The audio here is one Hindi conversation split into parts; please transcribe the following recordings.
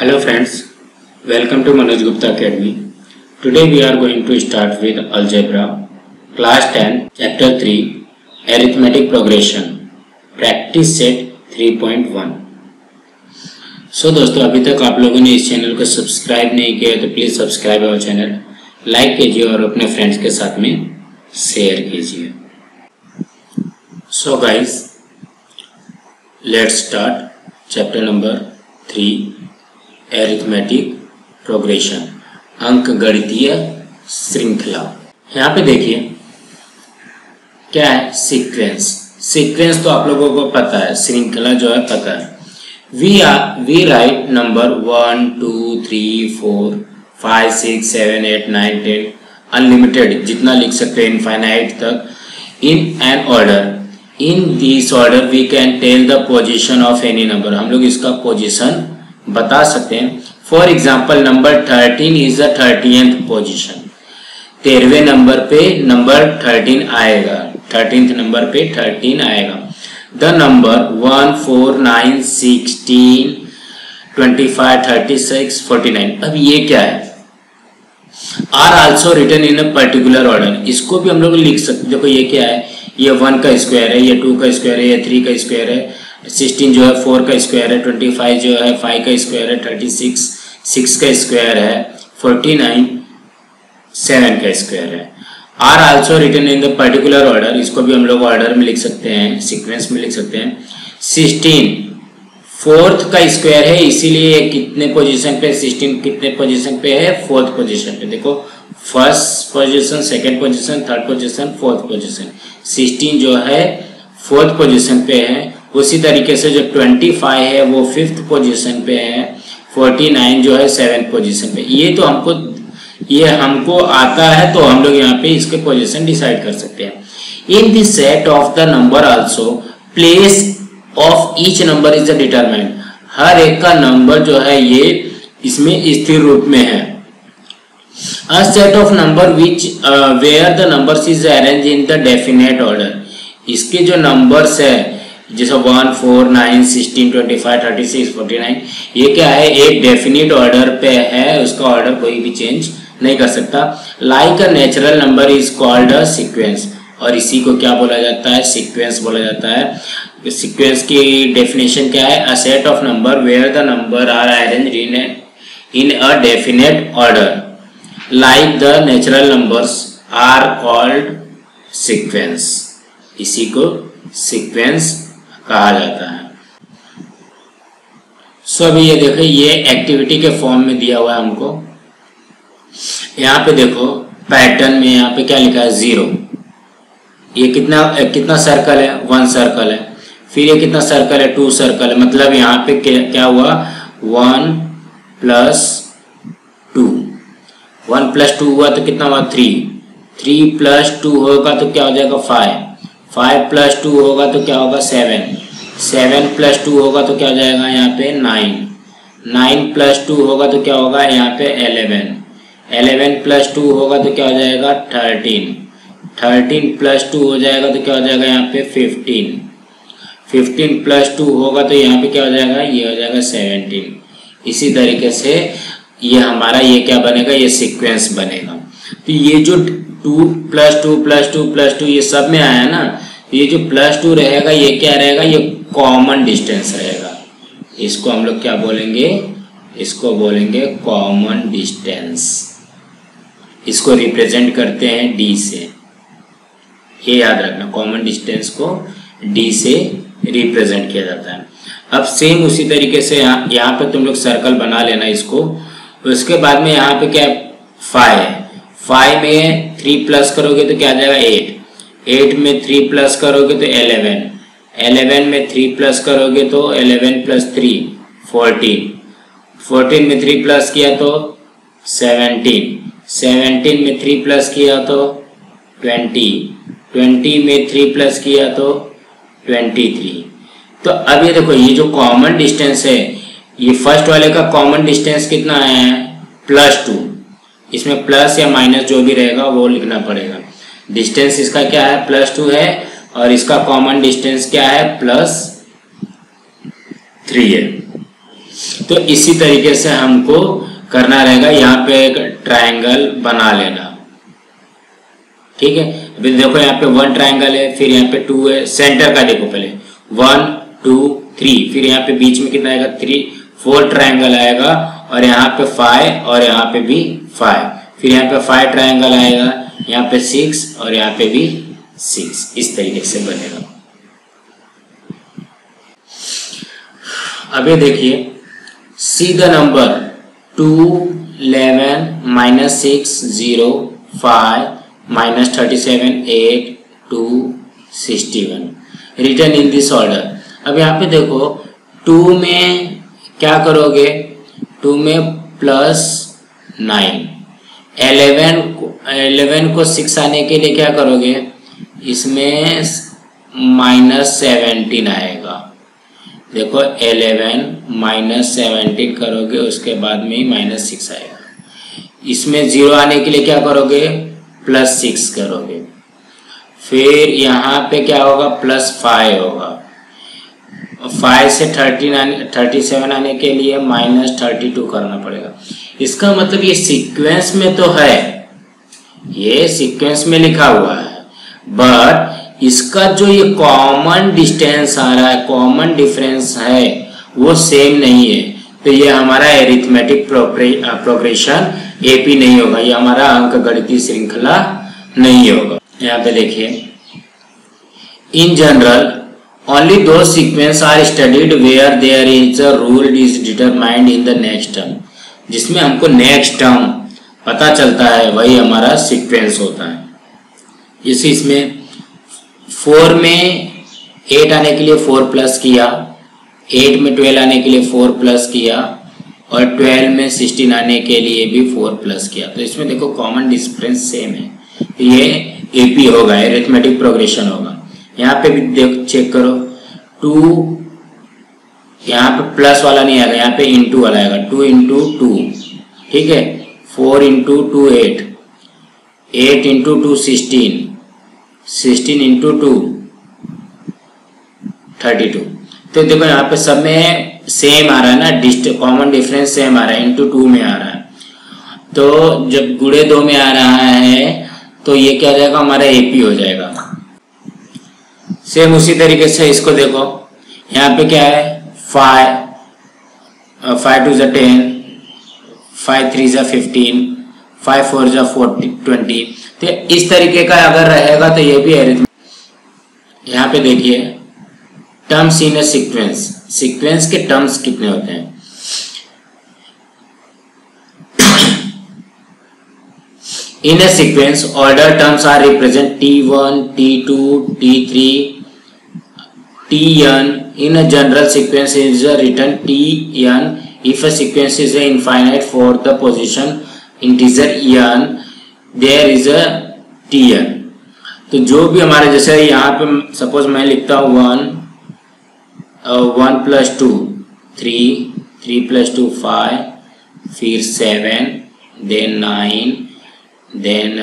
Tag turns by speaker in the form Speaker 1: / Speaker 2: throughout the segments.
Speaker 1: Hello friends welcome to Manoj Gupta academy today we are going to start with algebra class 10 chapter 3 arithmetic progression practice set 3.1 so दोस्तों, अभी तक आप लोगों ने इस चैनल को सब्सक्राइब नहीं किया तो please subscribe our channel like कीजिए और अपने फ्रेंड्स के साथ में शेयर कीजिए। So guys let's start chapter number 3 arithmetic progression अंक गणितीय श्रृंखला। यहाँ पे देखिए, क्या है? सीक्वेंस सीक्वेंस तो आप लोगों को पता है, श्रृंखला जो है पता है। We are we write number one two three four five six seven eight nine ten unlimited जितना लिख सकते हैं इनफाइनाइट तक। In an order in this order we can tell the position of any number हम लोग इसका पोजिशन बता सकते हैं। For example number thirteen is the thirteenth position तेरहवें नंबर पे नंबर थर्टीन आएगा। थर्टींथ नंबर पे थर्टीन आएगा। The number one four nine sixteen twenty five thirty six forty nine अब ये क्या है? Are also written in a particular order इसको भी हम लोग लिख सकते देखो ये क्या है? ये वन का स्क्वायर है, ये टू का स्क्वायर है, ये थ्री का स्क्वायर है। सिक्सटीन जो है, फोर का स्क्वायर है, ट्वेंटी फाइव जो है, फाइव का स्क्वायर है, थर्टी सिक्स सिक्स का स्क्वायर है, फोर्टी नाइन, सेवन का स्क्वायर है। Are also written in the particular order इसको भी हम लोग ऑर्डर में लिख सकते हैं सीक्वेंस में लिख सकते हैं। सिक्सटीन, फोर्थ का स्क्वायर है, इसीलिए कितने पोजीशन पे, सिक्सटीन कितने पोजीशन पे है फोर्थ पोजीशन पे। देखो first position second position third position fourth position sixteen जो है फोर्थ पोजीशन पे है उसी तरीके से जो ट्वेंटी फाइव है वो फिफ्थ पोजीशन पे है फोर्टी नाइन जो है सेवेंथ पोजीशन पे। ये तो हमको ये हमको आता है तो हम लोग यहाँ पे इसके पोजीशन डिसाइड कर सकते हैं। In this set of the number also place of each number is the determined हर एक का नंबर जो है ये इसमें स्थिर रूप में है। A set of number which uh, where the is arranged in the definite order इसके जो नंबर्स है जैसे one four nine sixteen twenty five thirty six forty nine ये क्या है? एक डेफिनेट ऑर्डर पे है, उसका ऑर्डर कोई भी चेंज नहीं कर सकता। Like a natural number is called a sequence और इसी को क्या बोला जाता है? सीक्वेंस बोला जाता है। सीक्वेंस की डेफिनेशन क्या है? A set of number where the number are arranged in in a definite order like the natural numbers are called sequence इसी को sequence कहा जाता है। सो अभी ये देखो, ये एक्टिविटी के फॉर्म में दिया हुआ है हमको। यहाँ पे देखो पैटर्न में यहाँ पे क्या लिखा है? ज़ीरो ये कितना कितना सर्कल है? वन सर्कल है। फिर ये कितना सर्कल है? टू सर्कल है। मतलब यहाँ पे क्या हुआ? One plus two one plus two हुआ तो कितना हुआ? थ्री थ्री प्लस टू होगा तो क्या हो जाएगा? फाइव फाइव प्लस टू होगा तो क्या होगा? सेवन। सेवन प्लस टू होगा तो क्या हो जाएगा यहाँ पे? नाइन। नाइन प्लस टू होगा तो क्या होगा? यहाँ पे एलेवन। एलेवन प्लस टू होगा तो क्या हो जाएगा? थर्टीन। थर्टीन प्लस टू हो जाएगा तो क्या हो जाएगा? यहाँ पे फिफ्टीन। फिफ्टीन प्लस टू होगा तो यहाँ पे क्या हो जाएगा? ये हो जाएगा सेवनटीन। इसी तरीके से ये हमारा ये क्या बनेगा? ये सीक्वेंस बनेगा। तो ये जो two plus two plus two plus two ये सब में आया ना ये जो प्लस टू रहेगा, ये क्या रहेगा? ये कॉमन डिस्टेंस रहेगा। इसको हम लोग क्या बोलेंगे? इसको बोलेंगे कॉमन डिस्टेंस। इसको रिप्रेजेंट करते हैं डी से। ये याद रखना, कॉमन डिस्टेंस को डी से रिप्रेजेंट किया जाता है। अब सेम उसी तरीके से यहाँ यहाँ पे तुम लोग सर्कल बना लेना इसको। उसके बाद में यहाँ पे क्या फाइव फाइव में थ्री प्लस करोगे तो क्या आ जाएगा एट। एट में थ्री प्लस करोगे तो एलेवन एलेवन में थ्री प्लस करोगे तो eleven plus three, fourteen. Fourteen में थ्री प्लस किया तो सेवनटीन। सेवनटीन में थ्री प्लस किया तो ट्वेंटी। ट्वेंटी में थ्री प्लस किया तो ट्वेंटी थ्री। तो अब ये देखो, ये जो कॉमन डिस्टेंस है, ये फ़र्स्ट वाले का कॉमन डिस्टेंस कितना है? Plus two. इसमें प्लस या माइनस जो भी रहेगा, वो लिखना पड़ेगा। डिस्टेंस इसका क्या है? प्लस टू है और इसका कॉमन डिस्टेंस क्या है? प्लस थ्री है। तो इसी तरीके से हमको करना रहेगा। यहाँ पे एक ट्रायंगल बना लेना। ठीक है? अभी देखो यहाँ पे वन ट्रायंगल है, फिर यहाँ पे टू है। सेंटर का देखो पहले। वन टू थ्री फिर यहाँ पे बीच में कितना आएगा? थ्री फोर ट्रायंगल आएगा। और यहाँ पे फाइव और यहाँ पे भी फाइव फिर यहाँ पे फाइव ट्राइंगल आएगा, यहाँ पे सिक्स और यहाँ पे भी सिक्स इस तरीके से बनेगा। अभी देखिए see the number two eleven minus six zero five minus thirty seven eight two sixty one written in this order अब यहाँ पे देखो टू में क्या करोगे? टू में प्लस नाइन एलेवन एलेवन को सिक्स आने के लिए क्या करोगे? इसमें माइनस सेवेंटीन आएगा। देखो एलेवन माइनस सेवेंटीन करोगे, उसके बाद में ही माइनस सिक्स आएगा। इसमें ज़ीरो आने के लिए क्या करोगे? प्लस सिक्स करोगे। फिर यहाँ पे क्या होगा? प्लस फाइव होगा। फाइव से थर्टीन आने थर्टी सेवन आने के लिए माइनस थर्टी टू करना पड़ेगा। इसका मतलब ये सीक्वेंस में तो है। ये सीक्वेंस में लिखा हुआ है। बट इसका जो ये कॉमन डिस्टेंस आ रहा है कॉमन डिफरेंस है, वो सेम नहीं है। तो ये हमारा एरिथमेटिक प्रोग्रेशन एपी नहीं होगा। ये हमारा अंक गणितीय श्रृंखला नहीं होगा। यहाँ पे देखिए। In general only those sequence are studied where there is a rule is determined in the next term जिसमें हमको नेक्स्ट टर्म पता चलता है, वही हमारा सीक्वेंस होता है। जैसे इसमें फोर में एट आने के लिए फोर प्लस किया एट में ट्वेल्व आने के लिए फोर प्लस किया, और ट्वेल्व में सिक्सटीन आने के लिए भी फोर प्लस किया। तो इसमें देखो कॉमन डिफरेंस सेम है। ये एपी होगा एरिथमेटिक प्रोग्रेशन होगा। यहाँ पे भी देख चेक करो। टू यहाँ पे प्लस वाला नहीं आएगा, यहाँ पे इंटू वाला आएगा। टू इंटू टू ठीक है? Four into two eight eight into two sixteen sixteen into two thirty two तो देखो यहाँ पे सब में सेम आ रहा है ना डिस्ट कॉमन डिफरेंस सेम आ रहा है इंटू टू में आ रहा है। तो जब गुड़े दो में आ रहा है तो ये क्या हो जाएगा? हमारा एपी हो जाएगा। सेम उसी तरीके से इसको देखो। यहाँ पे क्या है? फाइव फाइव टू ज़ा टेन फाइव थ्री ज़ा फिफ्टीन फाइव फोर ज़ा फोर्टी, ट्वेंटी। तो इस तरीके का अगर रहेगा तो ये भी एरिथमेटिक यहाँ पे देखिए terms in a sequence sequence के टर्म्स कितने होते हैं? In a sequence order terms are represent T one T two T three in a general sequence is written T N if a sequence is infinite for the position integer n is a T N तो जो भी हमारे जैसे यहाँ पे सपोज़ मैं लिखता हूँ one one plus two three three plus two five फिर seven then nine then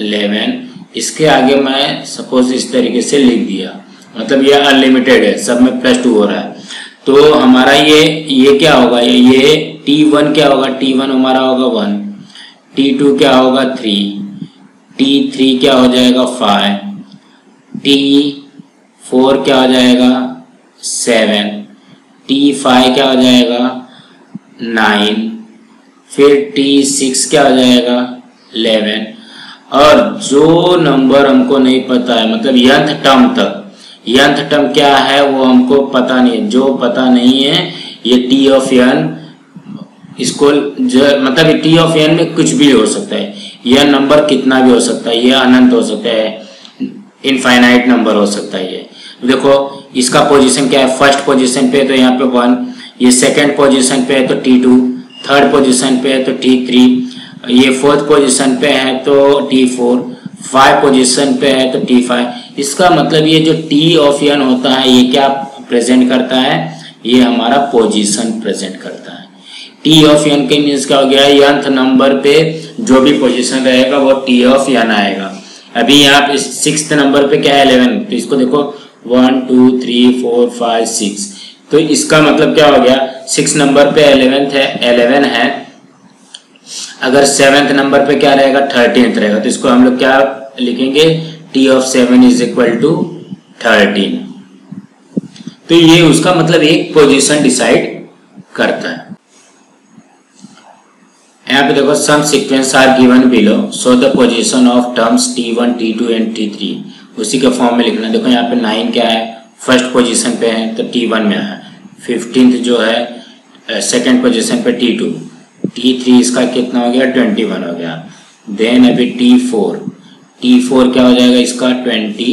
Speaker 1: eleven इसके आगे मैं सपोज़ इस तरीके से लिख दिया। मतलब ये अनलिमिटेड है, सब में प्लस टू हो रहा है। तो हमारा ये ये क्या होगा? ये ये टी वन क्या होगा? टी वन हमारा होगा वन टी टू क्या होगा? थ्री टी थ्री क्या हो जाएगा? फाइव टी फोर क्या हो जाएगा? सेवन टी फाइव क्या हो जाएगा? नाइन फिर टी सिक्स क्या हो जाएगा? इलेवन और जो नंबर हमको नहीं पता है मतलब यंथ टर्म तक यंथ टर्म क्या है वो हमको पता नहीं है। जो पता नहीं है, ये टी ऑफ़ यन इसको जो मतलब टी ऑफ़ एन में कुछ भी हो सकता है। यह नंबर कितना भी हो सकता है, यह अनंत हो सकता है इनफाइनाइट नंबर हो सकता है ये। देखो, इसका पोजीशन क्या है? फ़र्स्ट पोजीशन पे तो यहाँ पे वन ये सेकंड पोजीशन पे है तो टी टू थर्ड पोजीशन पे है तो टी थ्री ये फोर्थ पोजीशन पे है तो टी फोर फाइव पोजीशन पे है तो टी फाइव इसका मतलब ये जो टी ऑफ़ एन होता है, ये क्या प्रेजेंट करता है? ये हमारा पोजीशन प्रेजेंट करता है. टी ऑफ़ एन के मीन्स क्या हो गया? यंथ नंबर पे जो भी पोजीशन रहेगा, वो टी ऑफ़ एन आएगा. अभी यहाँ सिक्स नंबर पे क्या है? इलेवन तो इसको देखो. One two three four five six तो इसका मतलब क्या हो गया? सिक्स नंबर पे एलेवेंथ है एलेवन है. अगर सेवेंथ नंबर पे क्या रहेगा? थर्टींथ रहेगा। तो इसको हम लोग क्या लिखेंगे? T of seven is equal to thirteen तो ये उसका मतलब एक पोजीशन डिसाइड करता है। यहाँ पे देखो some sequence are given below so the position of terms T one T two and T three उसी के फॉर्म में लिखना। देखो यहाँ पे नाइन क्या है? फ़र्स्ट पोजीशन पे है तो टी में है। फिफ्टींथ जो है सेकंड पोजीशन पे टी टू थ्री इसका कितना हो गया? ट्वेंटी वन हो गया। देन अभी टी फोर टी फोर क्या हो जाएगा? इसका ट्वेंटी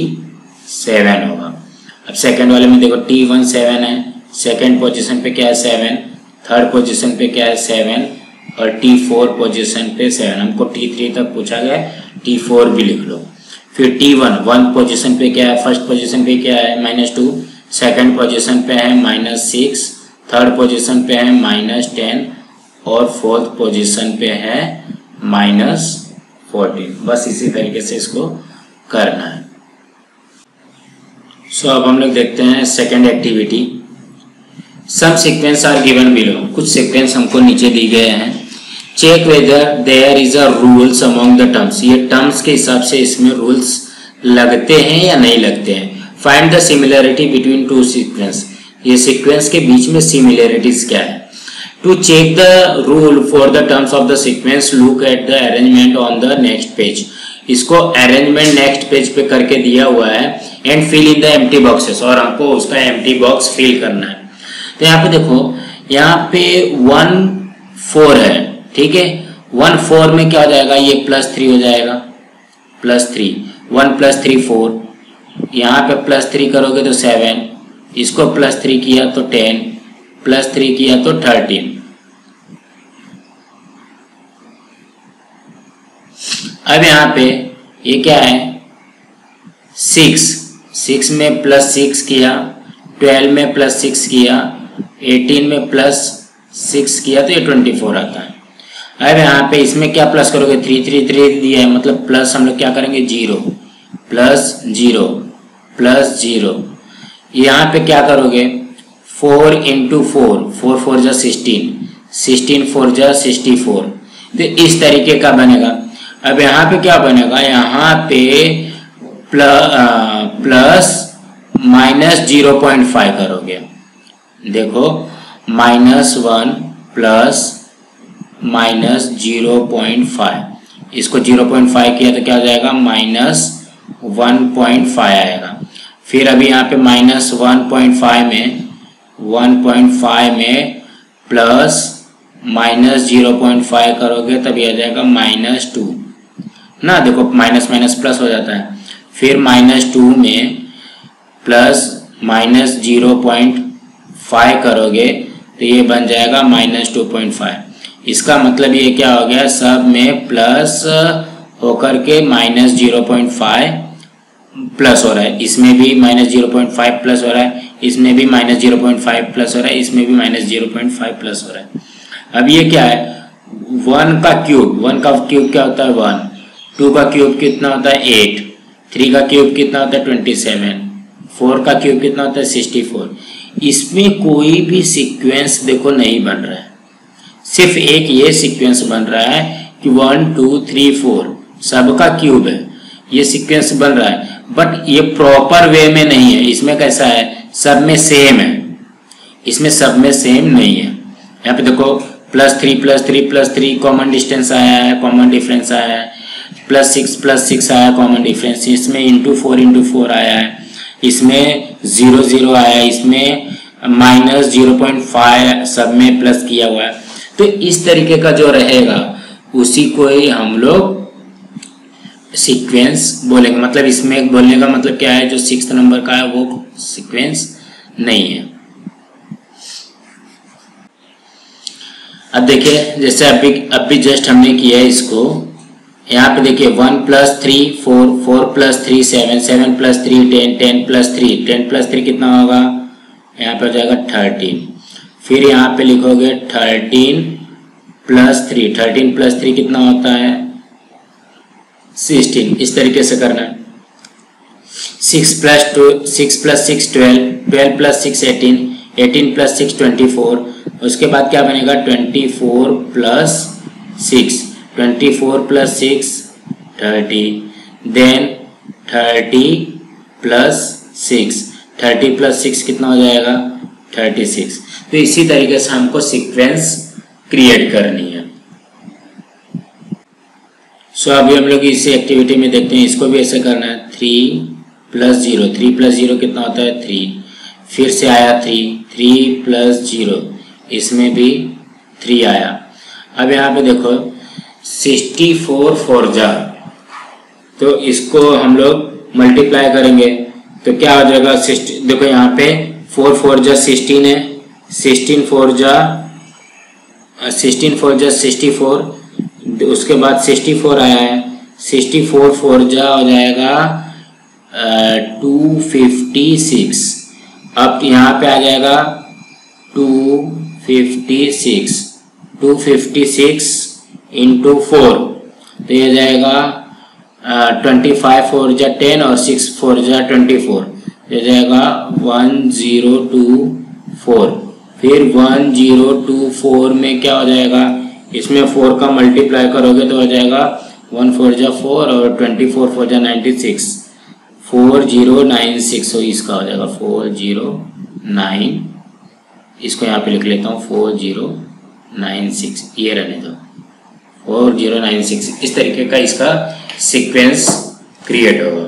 Speaker 1: सेवन होगा। अब सेकंड वाले में देखो टी वन सेवन है। सेकंड पोजीशन पे क्या है? सेवन थर्ड पोजीशन पे क्या है? सेवन और टी फोर पोजिशन पे सेवन हमको टी थ्री तक पूछा गया टी फोर भी लिख लो। फिर टी वन वन पोजिशन पे क्या है? फ़र्स्ट पोजिशन पे क्या है? माइनस टू सेकेंड पोजिशन पे है माइनस सिक्स थर्ड पोजिशन पे है माइनस टेन और फोर्थ पोजिशन पे है माइनस फोर्टीन बस इसी तरीके से इसको करना है। सो so, अब हम लोग देखते हैं second activity some sequence are given below कुछ सीक्वेंस हमको नीचे दी गए हैं। Check whether there is a rules among the terms ये टर्म्स के हिसाब से इसमें रूल्स लगते हैं या नहीं लगते हैं। Find the similarity between two sequence ये सीक्वेंस के बीच में सिमिलरिटीज क्या है? To check the rule for the terms of the sequence look at the arrangement on the next page इसको अरेंजमेंट नेक्स्ट पेज पे करके दिया हुआ है and fill in the empty boxes और हमको उसका एम्प्टी बॉक्स फिल करना है। तो यहाँ पे देखो, यहाँ पे वन फोर है, ठीक है? वन फोर में क्या हो जाएगा? ये प्लस थ्री हो जाएगा। Plus three one plus three four यहाँ पे प्लस थ्री करोगे तो सेवन इसको प्लस थ्री किया तो टेन प्लस थ्री किया तो थर्टीन। अब यहाँ पे ये क्या है? सिक्स। सिक्स में प्लस सिक्स किया, ट्वेल्व में प्लस सिक्स किया, एटीन में प्लस सिक्स किया तो ये ट्वेंटी फोर आता है। अब यहाँ पे इसमें क्या प्लस करोगे? थ्री थ्री थ्री दिया है मतलब प्लस हम लोग क्या करेंगे? Zero. Plus zero. Plus zero. यहाँ पे क्या करोगे? Four into four four four जा सिक्सटीन सिक्सटीन फोर जा सिक्सटी फोर तो इस तरीके का बनेगा। अब यहाँ पे क्या बनेगा? यहाँ पे प्ल, आ, plus minus zero point five करोगे। देखो minus one plus minus zero point five इसको ज़ीरो पॉइंट फाइव किया तो क्या हो जाएगा? माइनस वन पॉइंट फाइव आएगा। फिर अभी यहाँ पे माइनस वन पॉइंट फाइव में वन पॉइंट फाइव में plus minus zero point five करोगे, तभी आ जाएगा माइनस टू। ना, देखो, माइनस माइनस प्लस हो जाता है। फिर माइनस टू में plus minus zero point five करोगे तो ये बन जाएगा माइनस टू पॉइंट फाइव। इसका मतलब ये क्या हो गया, सब में प्लस होकर के minus zero point five plus हो रहा है। इसमें भी minus zero point five plus हो रहा है। इसमें भी minus zero point five plus हो रहा है, इसमें भी minus zero point five plus हो रहा है। अब ये क्या है? वन का क्यूब, वन का क्यूब क्या होता है? वन। टू का क्यूब कितना होता है? एट। थ्री का क्यूब कितना होता है? Twenty seven. फोर का क्यूब कितना होता है? Sixty four. इसमें कोई भी सीक्वेंस देखो नहीं बन रहा है। सिर्फ़ एक ये सीक्वेंस बन रहा है कि वन, टू, थ्री, फोर सबका क्यूब है। ये सीक्वेंस बन रहा है। बट ये प्रॉपर वे में नहीं है। इसमें कैसा है? सब में सेम है। इसमें सब में सेम नहीं है। यहाँ पे देखो plus three plus three plus three common distance आया है कॉमन डिफरेंस आया है। प्लस सिक्स प्लस सिक्स आया कॉमन डिफरेंस इसमें इंटू फोर इंटू फोर आया है। इसमें ज़ीरो ज़ीरो आया है। इसमें माइनस ज़ीरो पॉइंट फाइव सब में प्लस किया हुआ है। तो इस तरीके का जो रहेगा, उसी को ही हम लोग सीक्वेंस बोलेंगे। मतलब इसमें बोलने का मतलब क्या है? जो सिक्स नंबर का है, वो सीक्वेंस नहीं है। अब देखिए, जैसे अभी अभी जस्ट हमने किया है इसको। यहाँ पे देखिए one plus three four four plus three seven seven plus three ten ten plus three ten plus three कितना होगा? यहाँ पे हो जाएगा थर्टीन फिर यहाँ पे लिखोगे thirteen plus three thirteen plus three कितना होता है? सिक्सटीन, इस तरीके से करना। है six plus two, six plus six twelve twelve plus six eighteen eighteen plus six twenty four, उसके बाद क्या बनेगा? Twenty four plus six, twenty four plus six, thirty, then thirty plus six, thirty plus six कितना हो जाएगा? Thirty six. तो इसी तरीके से हमको सीक्वेंस क्रिएट करनी है। सो अभी हम लोग इसी एक्टिविटी में देखते हैं, इसको भी ऐसे करना है। Three plus zero three plus zero कितना होता है? थ्री फिर से आया थ्री थ्री प्लस ज़ीरो इसमें भी थ्री आया। अब यहाँ पे देखो सिक्सटी फोर फोर जा तो इसको हम लोग मल्टीप्लाई करेंगे। तो क्या हो जाएगा? देखो यहाँ पे फोर फोर जा सिक्सटीन है। सिक्सटीन फोर जा सिक्सटीन फोर जा सिक्सटी फोर उसके बाद सिक्सटी फोर आया है। सिक्सटी फोर फोर जा हो जाएगा टू फिफ्टी सिक्स अब यहाँ पे आ जाएगा two fifty six two fifty six into four तो ये जाएगा ट्वेंटी फाइव फोर जा टेन और सिक्स फोर जा ट्वेंटी फोर ये जाएगा वन ज़ीरो टू फोर फिर वन ज़ीरो टू फोर में क्या हो जाएगा? इसमें फोर का मल्टीप्लाई करोगे तो हो जाएगा वन फोर जा फोर और ट्वेंटी फोर फोर जा ninety six. Four zero nine six हो, इसका हो जाएगा फोर ज़ीरो नाइन। इसको यहाँ पे लिख लेता हूँ, फोर ज़ीरो नाइन सिक्स, ये रहने दो। फोर ज़ीरो नाइन सिक्स, इस तरीके का इसका सीक्वेंस क्रिएट होगा।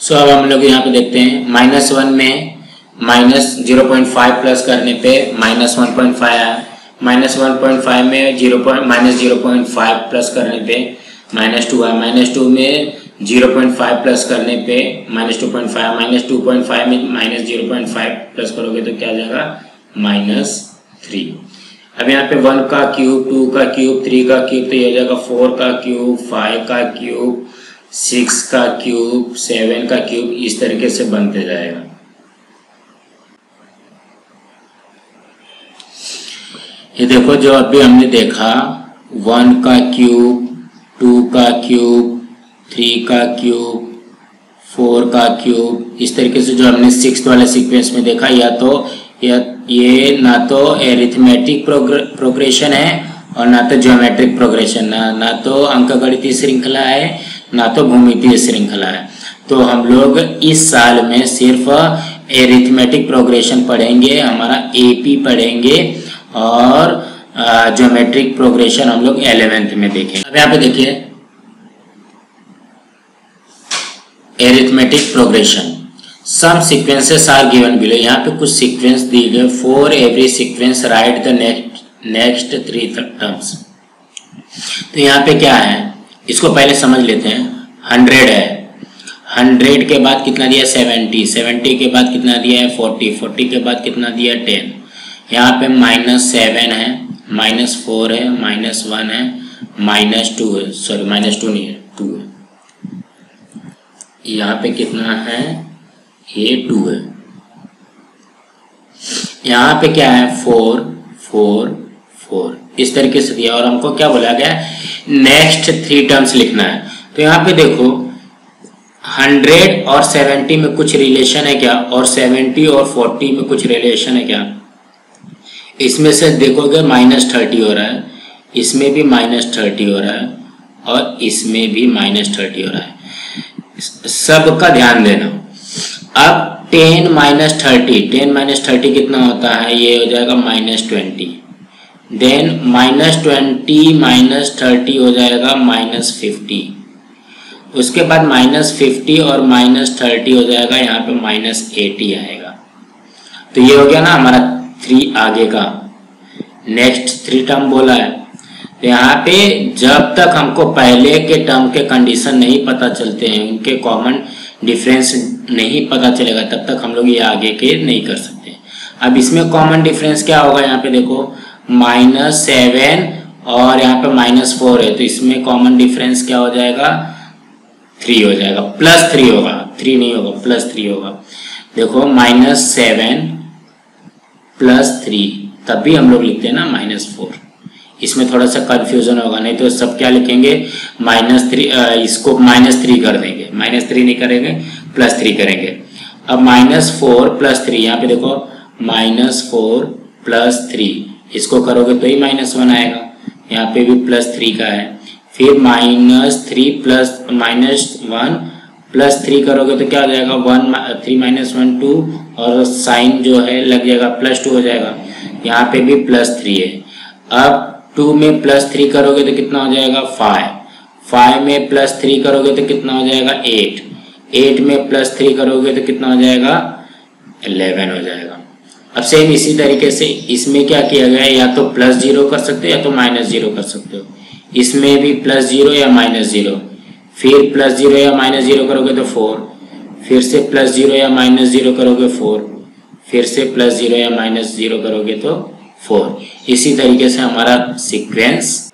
Speaker 1: सो अब हम लोग यहाँ पे देखते हैं माइनस वन में minus zero point five plus करने पे माइनस वन पॉइंट फाइव आया। माइनस वन पॉइंट फाइव में zero minus zero point five plus करने पे माइनस टू आया। माइनस टू में ज़ीरो पॉइंट फाइव प्लस करने पे minus two point five minus two point five में minus zero point five plus करोगे तो क्या जाएगा? Minus three. अब यहाँ पे वन का क्यूब, टू का क्यूब, थ्री का क्यूब तो ये हो जाएगा फोर का क्यूब, फाइव का क्यूब, सिक्स का क्यूब, सेवन का क्यूब, इस तरीके से बनते जाएगा। ये देखो, जो अभी हमने देखा वन का क्यूब टू का क्यूब थ्री का क्यूब फोर का क्यूब इस तरीके से जो हमने सिक्स वाले सीक्वेंस में देखा, या तो या ये ना तो एरिथमेटिक प्रोग्रेशन है और ना तो ज्योमेट्रिक प्रोग्रेशन ना ना तो अंकगणितीय श्रृंखला है, ना तो भूमितीय श्रृंखला है। तो हम लोग इस साल में सिर्फ़ एरिथमेटिक प्रोग्रेशन पढ़ेंगे, हमारा एपी पढ़ेंगे और ज्योमेट्रिक प्रोग्रेशन हम लोग एलेवेंथ में देखेंगे। अब यहाँ पे देखिए। Arithmetic progression some sequences are given below यहाँ पे कुछ सीक्वेंस दी गए for every sequence write the next next three terms तो यहाँ पे क्या है? इसको पहले समझ लेते हैं। हंड्रेड है। हंड्रेड के बाद कितना दिया? सेवेंटी सेवेंटी के बाद कितना दिया है? फोर्टी फोर्टी के बाद कितना दिया? टेन यहाँ पे माइनस सेवन है माइनस फोर है माइनस वन है माइनस टू है सॉरी माइनस टू नहीं है टू है। यहाँ पे कितना है? ये टू है। यहाँ पे क्या है? फोर फोर फोर इस तरीके से दिया और हमको क्या बोला गया? नेक्स्ट थ्री टर्म्स लिखना है। तो यहाँ पे देखो हंड्रेड और सेवेंटी में कुछ रिलेशन है क्या? और सेवेंटी और फोर्टी में कुछ रिलेशन है क्या? इसमें से देखोगे माइनस थर्टी हो रहा है, इसमें भी माइनस थर्टी हो रहा है और इसमें भी माइनस थर्टी हो रहा है। सबका ध्यान देना। अब ten minus thirty ten minus thirty कितना होता है? ये हो जाएगा minus twenty then minus twenty minus thirty हो जाएगा माइनस फिफ्टी उसके बाद माइनस फिफ्टी और माइनस थर्टी हो जाएगा, यहाँ पे माइनस एटी आएगा। तो ये हो गया ना हमारा थ्री आगे का। नेक्स्ट थ्री टर्म बोला है। तो यहाँ पे जब तक हमको पहले के टर्म के कंडीशन नहीं पता चलते हैं, उनके कॉमन डिफरेंस नहीं पता चलेगा, तब तक हम लोग ये आगे के नहीं कर सकते। अब इसमें कॉमन डिफरेंस क्या होगा यहाँ पे देखो माइनस सेवन और यहाँ पे माइनस फोर है तो इसमें कॉमन डिफरेंस क्या हो जाएगा? थ्री हो जाएगा। प्लस थ्री होगा। थ्री नहीं होगा प्लस थ्री होगा। देखो माइनस सेवन प्लस थ्री तब भी हम लोग लिखते हैं ना माइनस फोर इसमें थोड़ा सा कंफ्यूजन होगा, नहीं तो सब क्या लिखेंगे? माइनस थ्री इसको माइनस थ्री कर देंगे। माइनस थ्री नहीं करेंगे प्लस थ्री करेंगे। अब माइनस फोर प्लस थ्री यहाँ पे देखो माइनस फोर प्लस थ्री इसको करोगे तो ही माइनस वन आएगा। यहाँ पे भी प्लस थ्री का है। फिर minus three plus minus one plus three करोगे तो क्या हो जाएगा? One three minus one two और साइन जो है लग जाएगा प्लस टू हो जाएगा। यहाँ पे भी प्लस थ्री है। अब टू में प्लस थ्री करोगे तो कितना हो जाएगा? फाइव फाइव में प्लस थ्री करोगे तो कितना हो जाएगा? एट एट में प्लस थ्री करोगे तो कितना हो जाएगा? इलेवन हो जाएगा। अब सेम इसी तरीके से इसमें क्या किया गया है? या तो प्लस ज़ीरो कर सकते हो या तो माइनस ज़ीरो कर सकते हो। इसमें भी प्लस ज़ीरो या माइनस ज़ीरो फिर प्लस ज़ीरो या माइनस ज़ीरो करोगे तो फोर फिर से प्लस ज़ीरो या माइनस ज़ीरो करोगे फोर फिर से प्लस ज़ीरो या माइनस ज़ीरो करोगे तो फोर इसी तरीके से हमारा सीक्वेंस